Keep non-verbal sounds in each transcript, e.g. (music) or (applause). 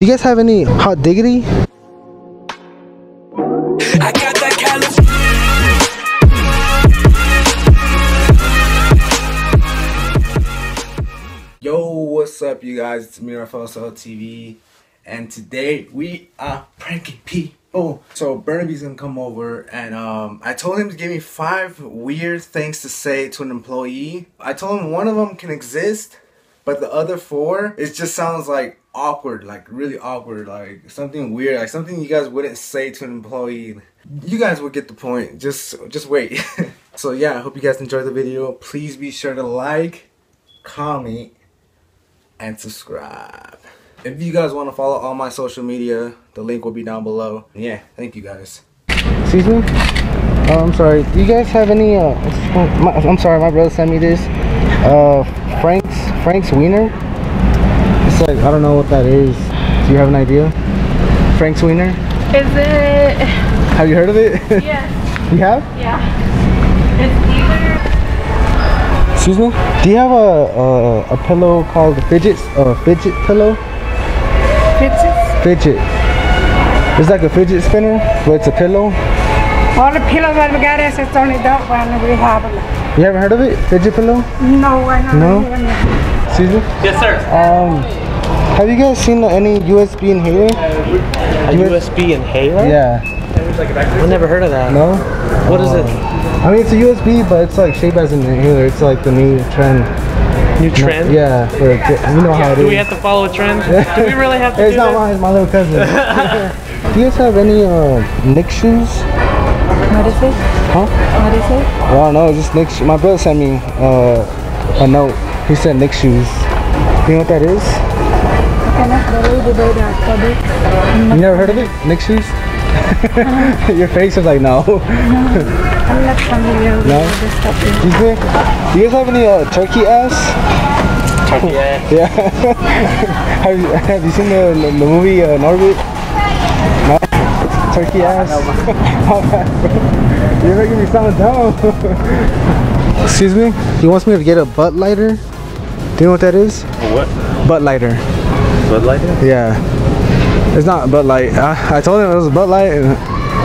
You guys have any hot diggity? I got that Cali- Yo, what's up, you guys? It's me, Rafael Sell TV, and today we are pranking people. So Burnaby's gonna come over, and um, I told him to give me five weird things to say to an employee. I told him one of them can exist, but the other four, it just sounds like awkward, like really awkward, like something weird, like something you guys wouldn't say to an employee. You guys will get the point. Just, just wait. (laughs) so yeah, I hope you guys enjoyed the video. Please be sure to like, comment and subscribe. If you guys want to follow all my social media, the link will be down below. Yeah, thank you guys. Me? Oh, I'm sorry. Do you guys have any, uh, I'm sorry, my brother sent me this. Uh, Frank's, Frank's Wiener? It's like, I don't know what that is. Do you have an idea? Frank's Wiener? Is it? Have you heard of it? Yes. (laughs) you have? Yeah. It's either. Excuse me? Do you have a, a, a pillow called a fidget, a fidget pillow? Pitches. Fidget. It's like a fidget spinner, but it's a pillow. All the pillows that we got is it's only that one we have. You haven't heard of it? Fidget pillow? No, I don't No? Excuse me? Yes, sir. Um, have you guys seen any USB inhaler? A USB inhaler? Yeah. I've never heard of that. No? What is it? I mean, it's a USB, but it's like shaped as an inhaler. It's like the new trend. New trend? Yeah, for, you know how it is. Do we have to follow a trend? (laughs) Do we really have to It's do not that? mine, it's my little cousin. (laughs) do you guys have any uh, Nick shoes? What is it? Huh? What is it? I don't know, just Nick. My brother sent me uh, a note. He said Nick shoes. You know what that is? Can I believe the way that code You never heard of it? Nick shoes? (laughs) Your face is like, no. I'm not familiar with No? this topic. Excuse me? Do you guys have any uh, turkey ass? (laughs) Yeah. Yeah. (laughs) have, you, have you seen the, the, the movie uh, Norbit? No? Turkey ass? My bad, bro. You're making me sound dumb. Excuse me? He wants me to get a butt lighter. Do you know what that is? What? Butt lighter. Bud Light? Yeah. It's not Bud Light. I, I told him it was a Bud Light.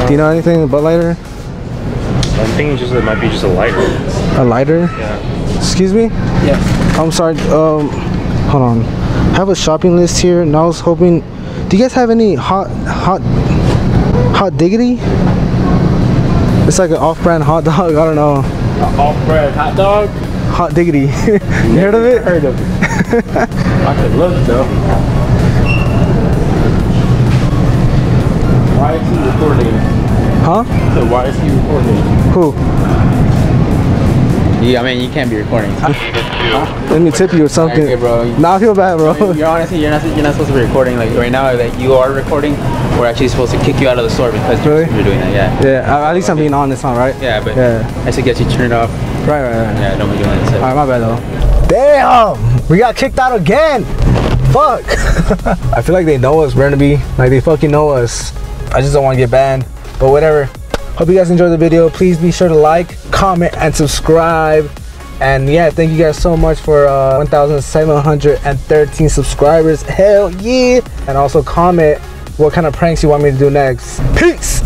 Do you know anything about Bud Lighter? I'm thinking just it might be just a lighter. A lighter? Yeah. Excuse me? Yeah. I'm sorry. Um, hold on. I have a shopping list here, and I was hoping. Do you guys have any hot, hot, hot diggity? It's like an off-brand hot dog. (laughs) I don't know. Off-brand hot dog? Hot diggity. (laughs) you heard of it? Heard of it. (laughs) I could look though. Why is he recording? Huh? So why is he recording? Who? Yeah, I mean, you can't be recording. Let me tip you or something. Okay, bro. Nah, I feel bad, bro. You're honestly, you're not, you're not supposed to be recording. Like right now that you are recording, we're actually supposed to kick you out of the store because you're, Really? you're doing that. Yeah. Yeah, at least I'm being honest, huh, right? Yeah, but Yeah. I suggest you turn it off. Right, right, right. Yeah, don't be doing it. So. Alright, my bad though. Damn! We got kicked out again! Fuck! (laughs) I feel like they know us, Burnaby. Like they fucking know us. I just don't want to get banned. But whatever. Hope you guys enjoyed the video. Please be sure to like, comment, and subscribe. And yeah, thank you guys so much for uh, 1,713 subscribers. Hell yeah! And also comment what kind of pranks you want me to do next. Peace!